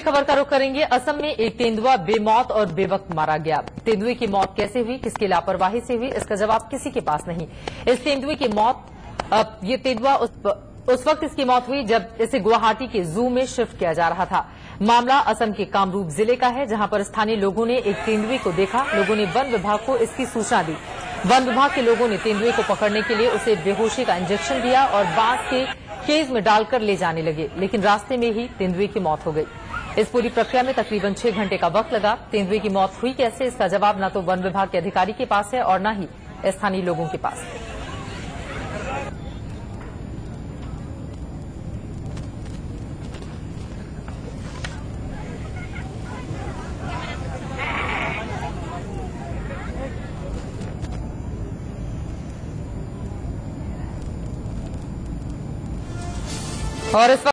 खबर का रुख करेंगे। असम में एक तेंदुआ बेमौत और बेवक्त मारा गया। तेंदुए की मौत कैसे हुई? किसकी लापरवाही से हुई? इसका जवाब किसी के पास नहीं। इस तेंदुए की मौत ये तेंदुआ उस, उस वक्त इसकी मौत हुई जब इसे गुवाहाटी के जू में शिफ्ट किया जा रहा था। मामला असम के कामरूप ज़िले का है जहाँ पर स्थानीय लोगों ने एक तेंदुए को देखा। लोगों ने वन विभाग को इसकी सूचना दी। वन विभाग के लोगों ने तेंदुए को पकड़ने के लिए उसे बेहोशी का इंजेक्शन दिया और बाँस के केज में डालकर ले जाने लगे। लेकिन रास्ते में ही तेंदुए की मौत हो गई। इस पूरी प्रक्रिया में तकरीबन छह घंटे का वक्त लगा। तेंदुए की मौत हुई कैसे, इसका जवाब न तो वन विभाग के अधिकारी के पास है और न ही स्थानीय लोगों के पास। और इस